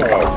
Oh.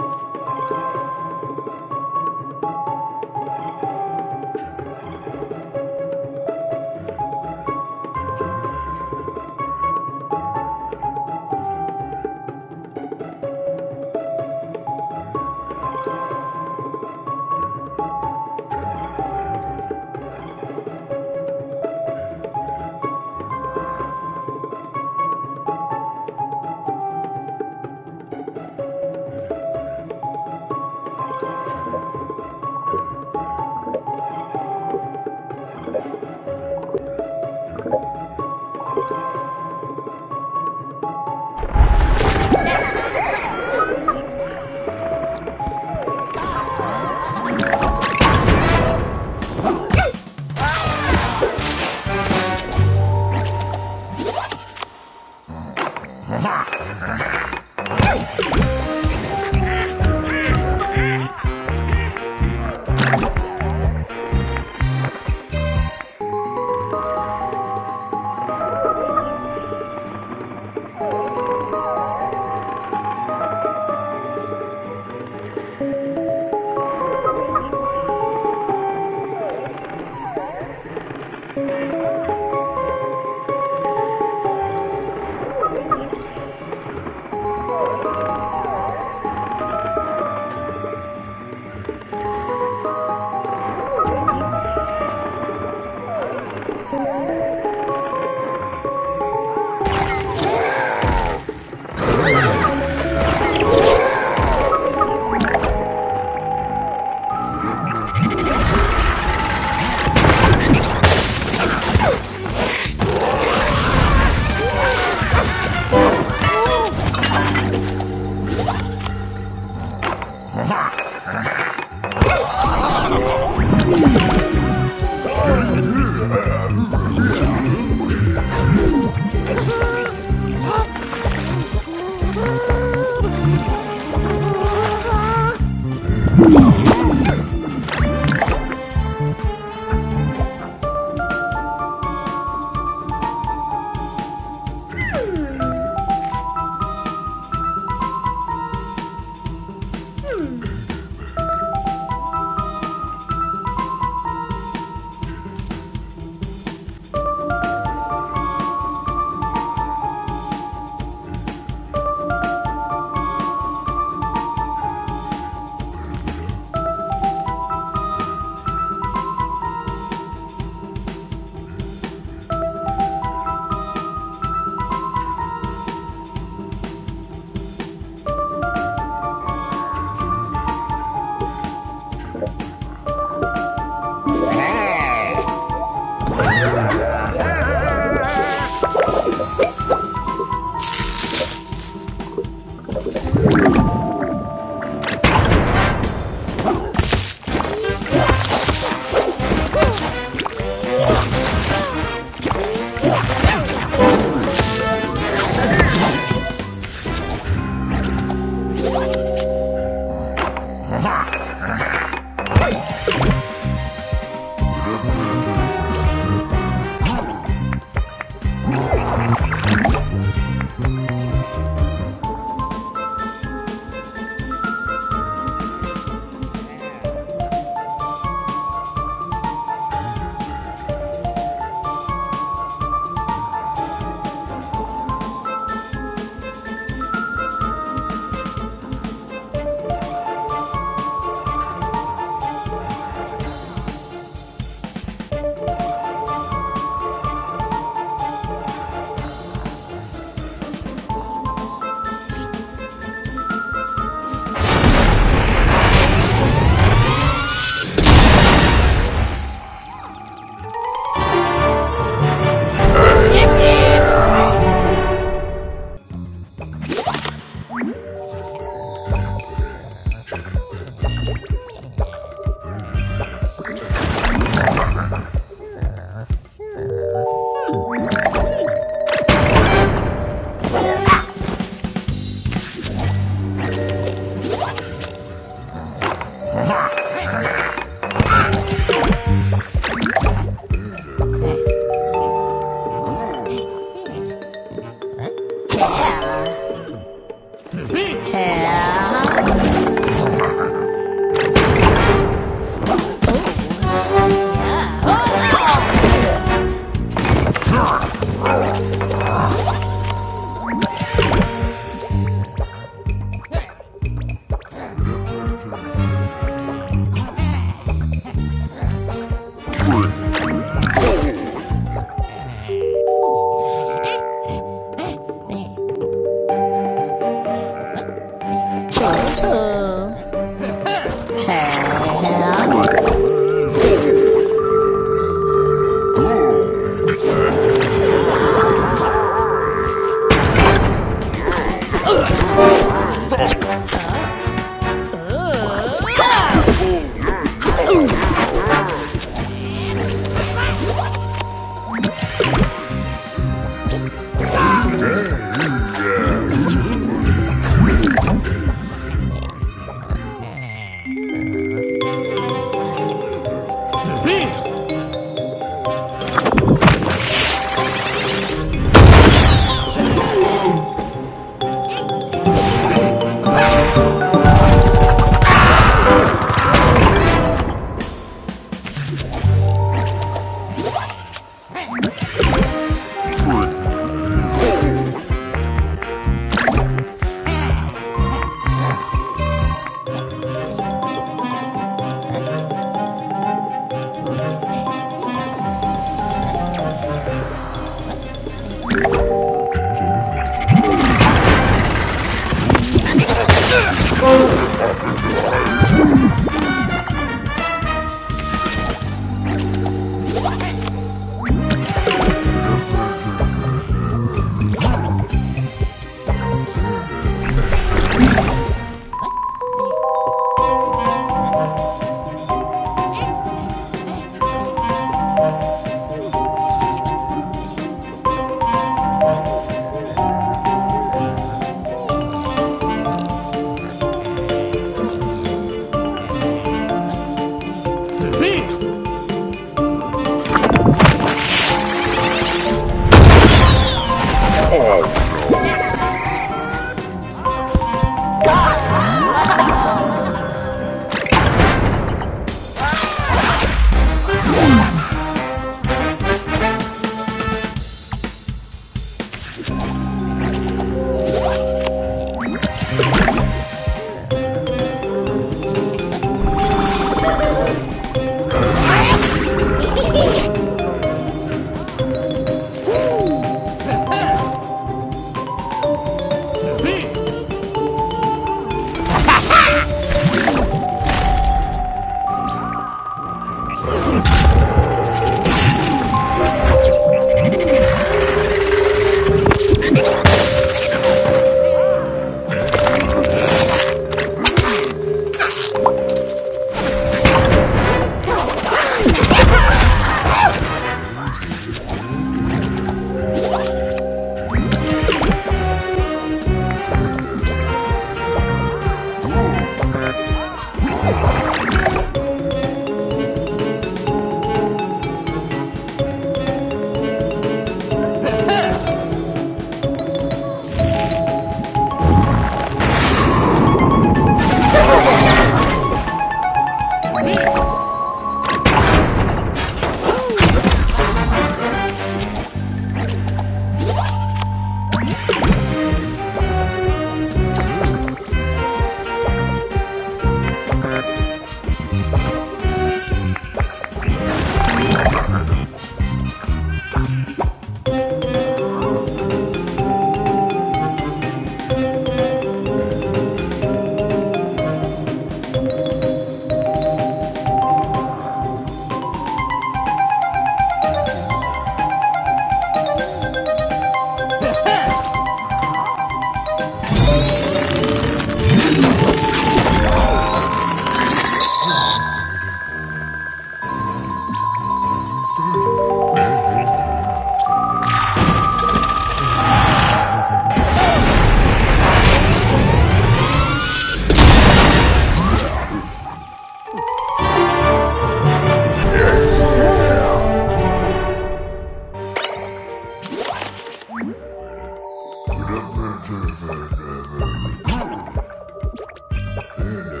Bruno.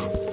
Oh!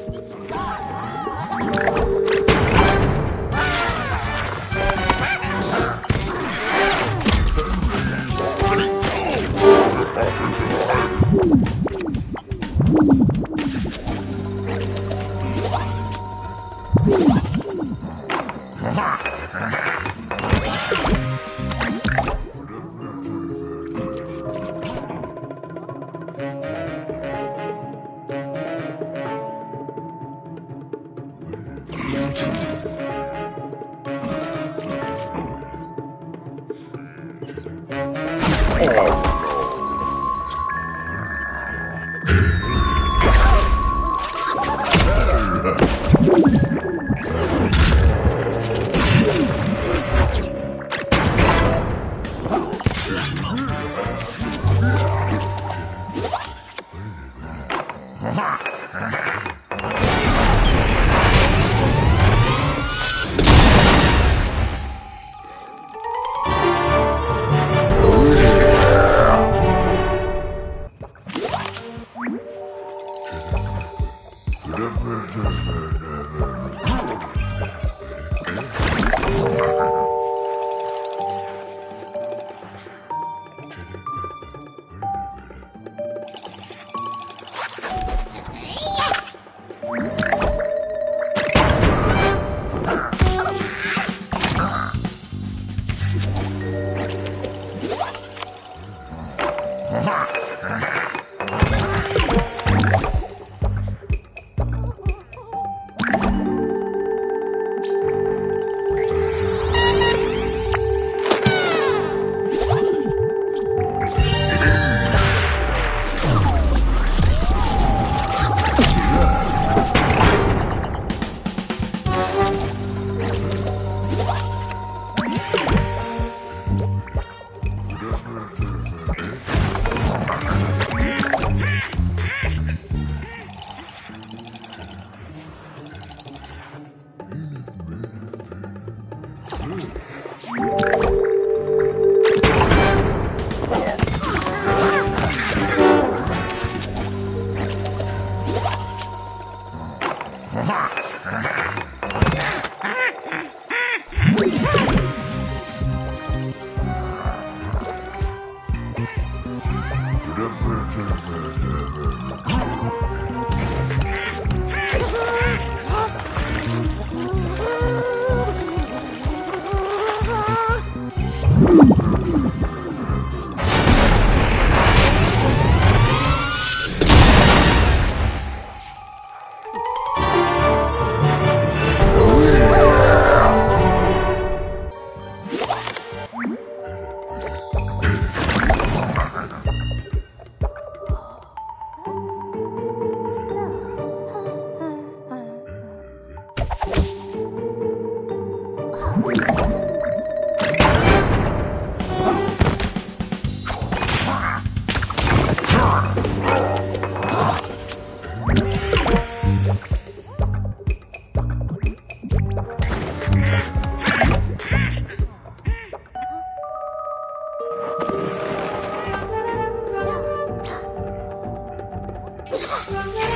说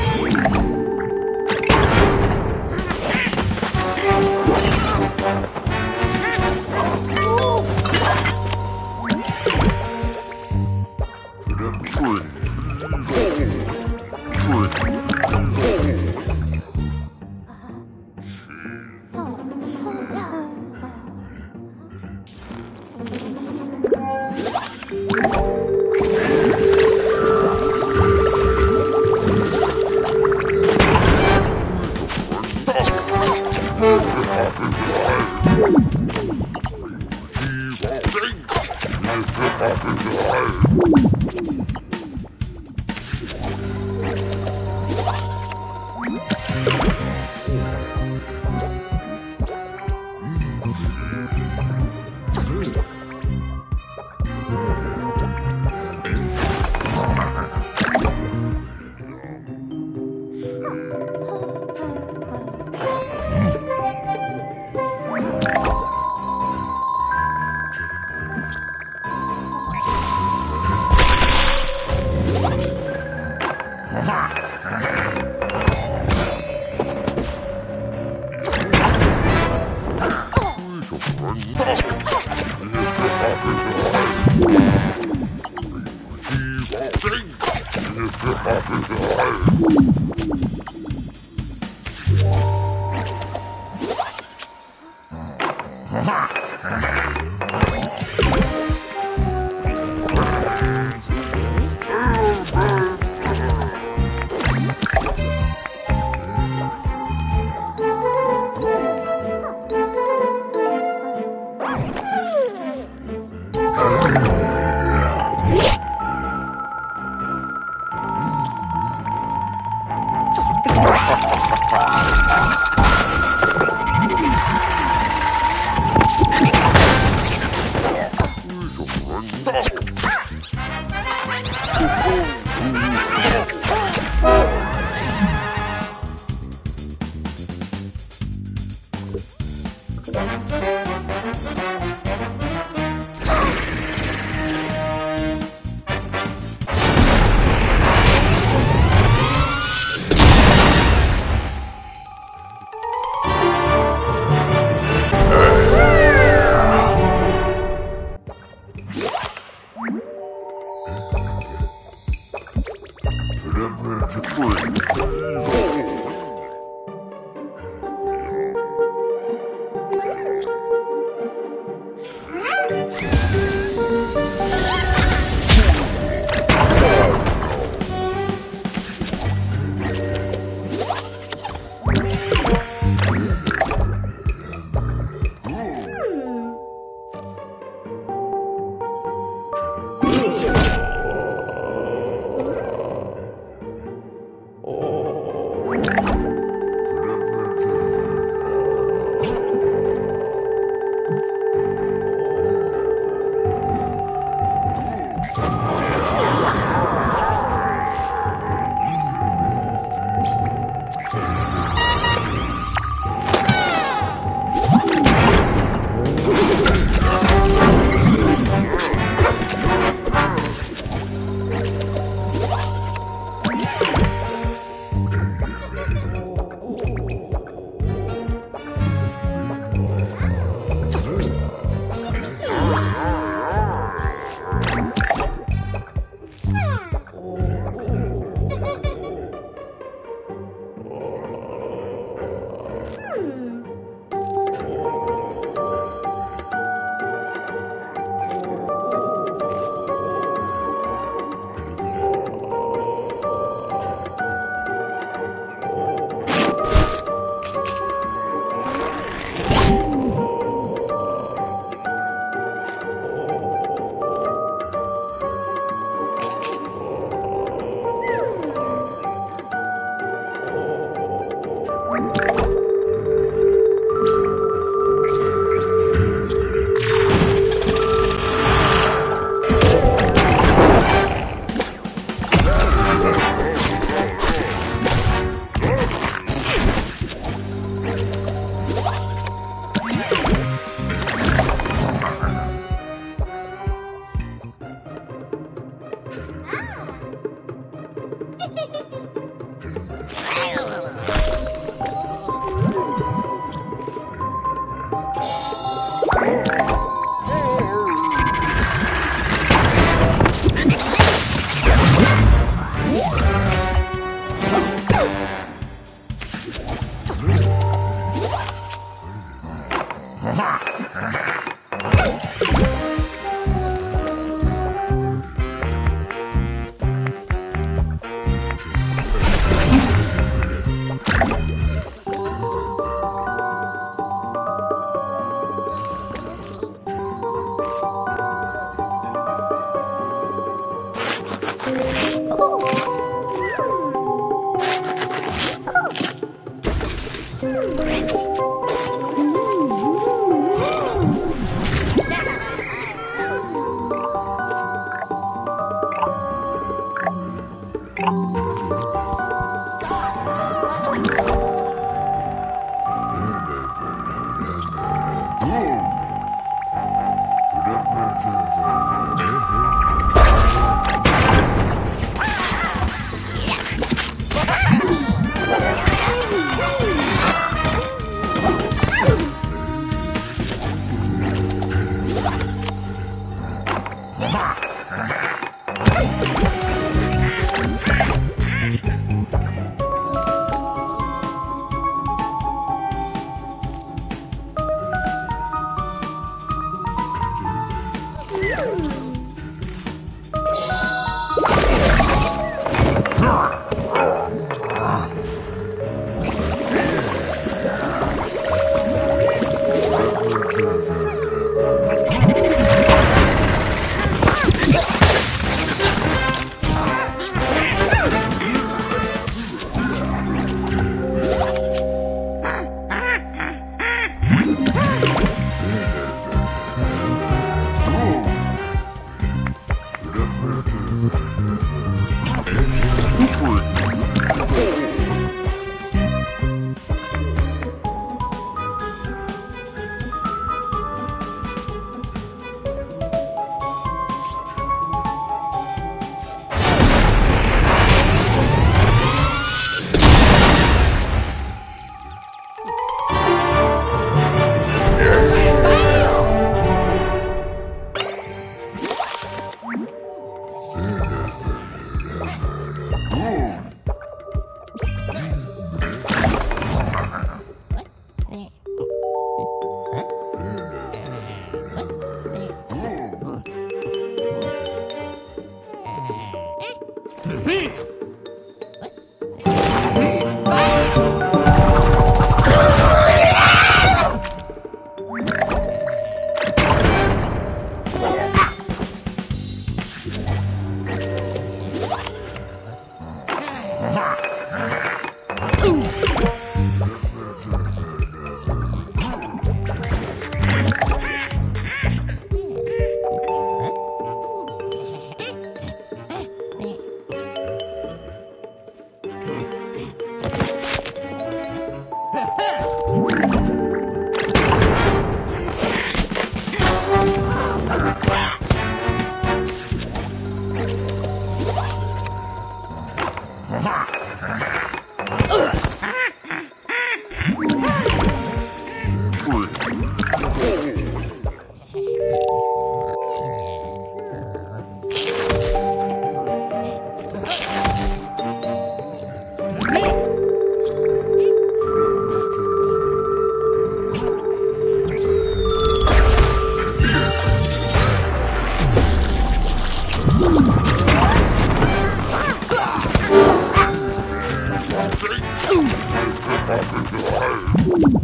Oh!